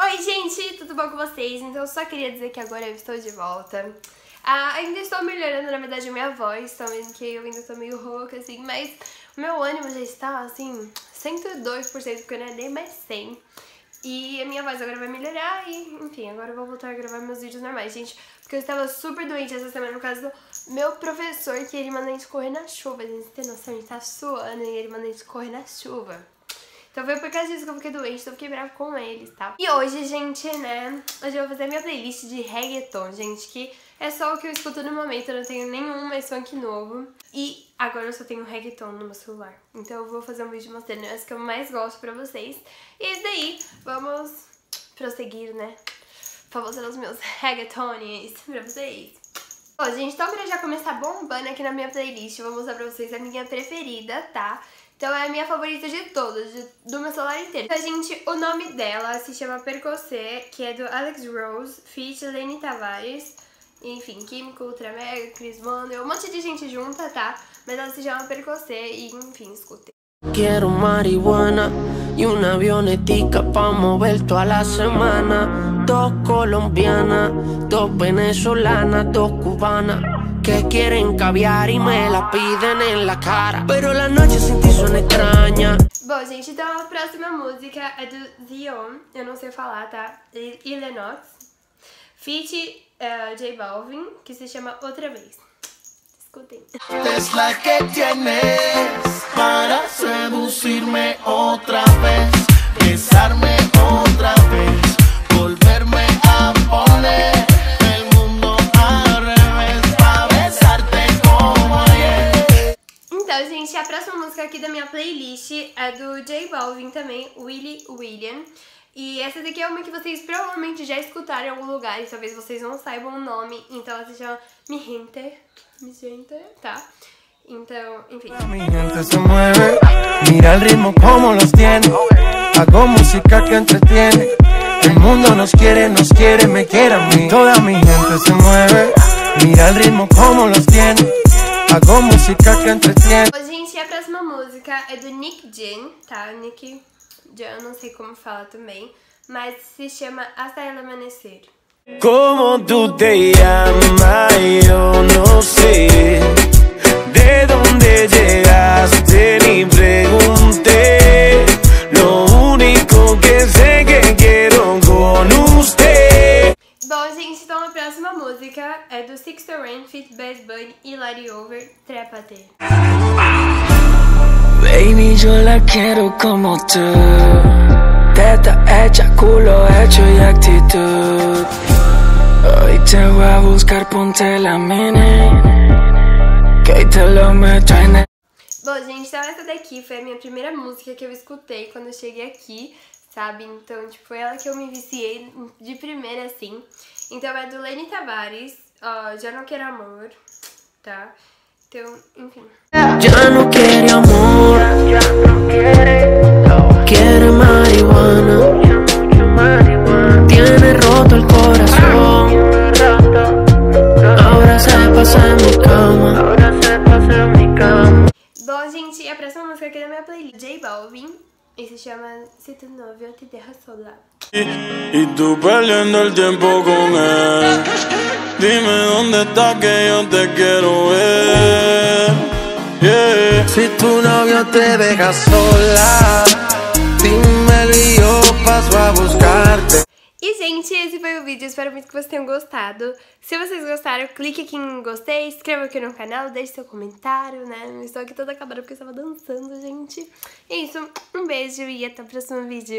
Oi gente, tudo bom com vocês? Então eu só queria dizer que agora eu estou de volta. Ah, ainda estou melhorando, na verdade, a minha voz, estão vendo que eu ainda estou meio rouca, assim, mas o meu ânimo já está, assim, 102%, porque não é nem mais 100%. E a minha voz agora vai melhorar e, enfim, agora eu vou voltar a gravar meus vídeos normais, gente. Porque eu estava super doente essa semana por causa do meu professor, que ele manda a gente correr na chuva. Gente tem noção, a gente tá suando e ele manda a gente correr na chuva. Então foi por causa disso que eu fiquei doente, então eu fiquei brava com eles, tá? E hoje, gente, né, hoje eu vou fazer minha playlist de reggaeton, gente, que é só o que eu escuto no momento, eu não tenho nenhum mais funk novo. E agora eu só tenho reggaeton no meu celular. Então eu vou fazer um vídeo mostrando as que eu mais gosto pra vocês. E esse daí, vamos prosseguir, né? Pra mostrar os meus reggaetones pra vocês. Bom, gente, então pra já começar bombando aqui na minha playlist, eu vou mostrar pra vocês a minha preferida, tá? Então é a minha favorita de todas, de, do meu celular inteiro. Então, gente, o nome dela se chama Percocet, que é do Alex Rose, feat. Lenny Tavares, enfim, Químico, Ultra Mega, Chris Wonder, um monte de gente junta, tá? Mas ela se chama Percocet e, enfim, escutem. Quiero marihuana y una avionetica pa' mover toda la semana. Dos colombianas, dos venezolanas, dos cubanas que quieren caviar y me la piden en la cara. Pero la noche sin ti suena extraña. Bom, gente, então a próxima música é do Zion, eu não sei falar, tá? E Lennox, feat uh, J Balvin, que se chama Outra Vez. Escutem. Es la que tienes para seducirme otra vez, besarme próxima música aqui da minha playlist é do J Balvin também, Willy William. E essa daqui é uma que vocês provavelmente já escutaram em algum lugar e talvez vocês não saibam o nome. Então ela se chama Mi Gente, Mi Gente, tá? Então, enfim. Mi gente se mueve, mira el ritmo como los tiene. Hago música que entretiene. El mundo nos quiere, nos quiere, me quiere a mí. Toda mi gente se mueve, mira el ritmo como los tiene. Hago música que entretiene. Música é do Nick Jen, tá? Nick eu não sei como fala também, mas se chama Hasta el Amanecer. ¿Cómo tú te llamas? Yo no sé. ¿De dónde llegaste? Ni pregunté. Lo único que sé que quiero con usted. Bom, gente, então a próxima música é do Sixto Rain, Fit Bad Bunny e Larry Over, Trépate. Baby, yo la quiero como tú. Teta hecha, culo hecho y actitud. Hoy te voy a buscar, ponte la mini. Que te lo meto en el. Bom, gente, então essa daqui foi a minha primeira música que eu escutei quando eu cheguei aqui, sabe? Então, tipo, foi ela que eu me viciei de primeira, assim. Então é do Lenny Tavares, ó, Já Não Quero Amor, tá? Então, enfim. No quiere amor, quiere marihuana. Tiene roto el corazón. Ahora se pasa en mi cama. Bom, gente, a próxima música aqui da minha playlist, J Balvin, e se chama Se tu novio te deja sola. Y tú perdiendo el tiempo con él. Dime dónde estás que yo te quiero ver. Yeah. Si tu novio te deja sola, y yo paso a buscarte. E, gente, esse foi o vídeo. Espero muito que vocês tenham gostado. Se vocês gostaram, clique aqui em gostei, inscreva aqui no canal, deixe seu comentário, né? Estou aqui toda acabada porque eu estava dançando, gente. É isso, um beijo e até o próximo vídeo.